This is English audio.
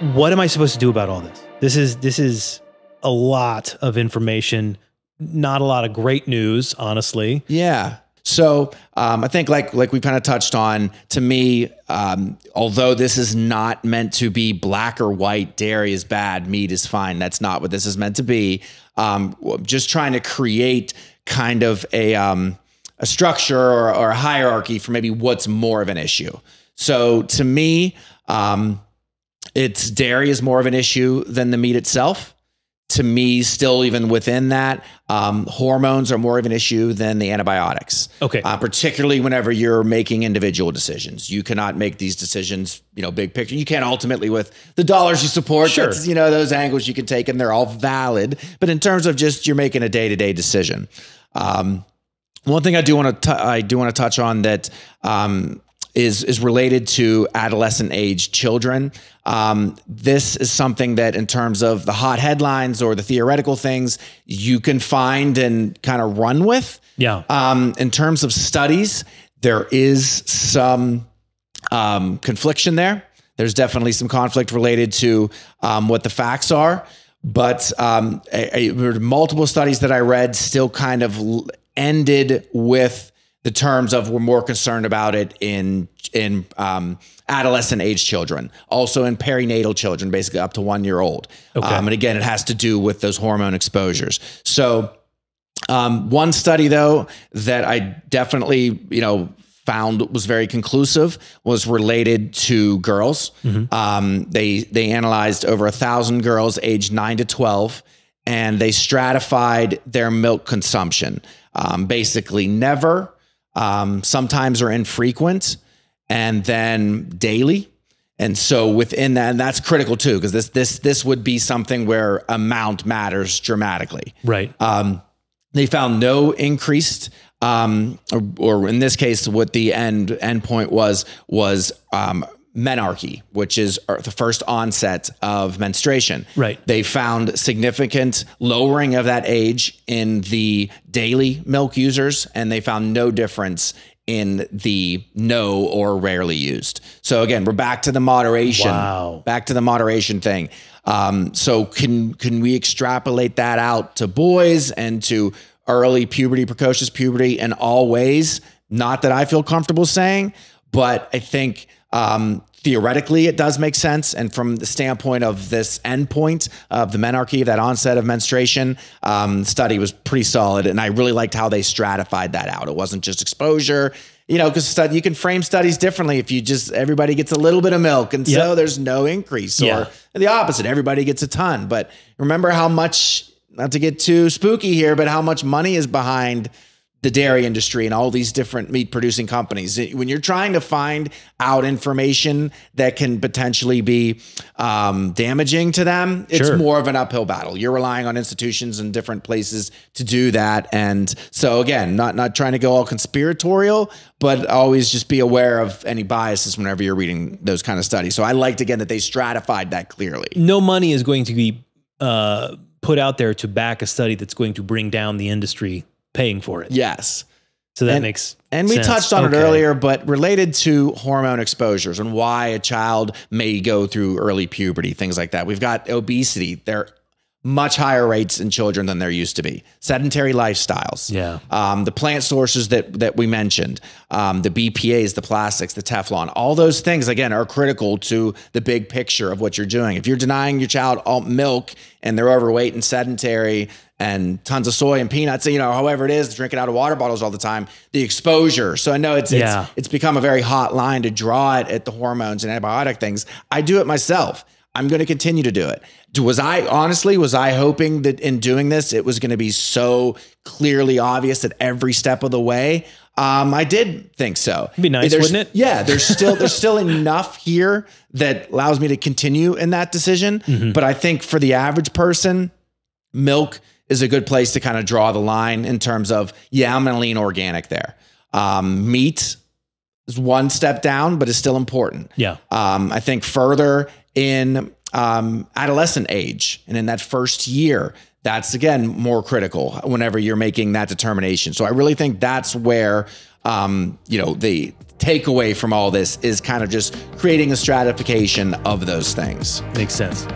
what am I supposed to do about all this? This is this is a lot of information, not a lot of great news, honestly. Yeah. So um, I think, like like we kind of touched on, to me, um, although this is not meant to be black or white, dairy is bad, meat is fine. That's not what this is meant to be. Um, just trying to create kind of a um, a structure or, or a hierarchy for maybe what's more of an issue. So to me, um, it's dairy is more of an issue than the meat itself. To me, still even within that, um, hormones are more of an issue than the antibiotics. Okay. Uh, particularly whenever you're making individual decisions, you cannot make these decisions. You know, big picture. You can't ultimately with the dollars you support. Sure. You know those angles you can take, and they're all valid. But in terms of just you're making a day to day decision. Um, one thing I do want to I do want to touch on that um, is is related to adolescent age children. Um, this is something that, in terms of the hot headlines or the theoretical things, you can find and kind of run with. Yeah. Um, in terms of studies, there is some um, confliction there. There's definitely some conflict related to um, what the facts are, but um, a, a, multiple studies that I read still kind of ended with the terms of we're more concerned about it in in um, adolescent age children, also in perinatal children, basically up to one year old. Um, and again, it has to do with those hormone exposures. So. Um, one study though that I definitely, you know, found was very conclusive was related to girls. Um, they they analyzed over a thousand girls aged nine to twelve, and they stratified their milk consumption. Um, basically, never, um, sometimes are infrequent, and then daily. And so within that, and that's critical too, because this this this would be something where amount matters dramatically Right. um, they found no increased um, or, or in this case what the end endpoint was was um, menarche which is uh, the first onset of menstruation Right. they found significant lowering of that age in the daily milk users and they found no difference in the no or rarely used so again we're back to the moderation Wow. back to the moderation thing. Um, so can can we extrapolate that out to boys and to early puberty, precocious puberty, in all ways? Not that I feel comfortable saying, but I think um, theoretically it does make sense. And from the standpoint of this endpoint of the menarche, that onset of menstruation, um, study was pretty solid, and I really liked how they stratified that out. It wasn't just exposure. You know, because you can frame studies differently if you just everybody gets a little bit of milk, and so there's no increase, or the opposite. Everybody gets a ton. But remember how much, not to get too spooky here, but how much money is behind the dairy industry and all these different meat producing companies. When you're trying to find out information that can potentially be um, damaging to them, it's Sure. more of an uphill battle. You're relying on institutions and different places to do that. And so again, not not trying to go all conspiratorial, but always just be aware of any biases whenever you're reading those kind of studies. So I liked again that they stratified that clearly. no money is going to be uh, put out there to back a study that's going to bring down the industry paying for it. Yes. So that And- makes And we sense. touched on Okay. it earlier, but related to hormone exposures and why a child may go through early puberty, things like that. We've got obesity. There much higher rates in children than there used to be. Sedentary lifestyles. Yeah. Um, the plant sources that that we mentioned, um, the BPA's, the plastics, the Teflon, all those things again are critical to the big picture of what you're doing. If you're denying your child all milk and they're overweight and sedentary and tons of soy and peanuts, you know, however it is, drinking out of water bottles all the time, the exposure. So I know it's Yeah. it's it's become a very hot line to draw it at the hormones and antibiotic things. I do it myself. I'm going to continue to do it. Was I honestly was I hoping that in doing this it was going to be so clearly obvious at every step of the way? Um, I did think so. It'd be nice, There's- wouldn't it? Yeah, there's still there's still enough here that allows me to continue in that decision. Mm-hmm. But I think for the average person, milk is a good place to kind of draw the line in terms of yeah, I'm going to lean organic there. Um, meat is one step down, but is still important. Yeah. Um, I think further in um, adolescent age and in that first year, that's again more critical whenever you're making that determination. So I really think that's where um, you know the takeaway from all this is kind of just creating a stratification of those things. Makes sense.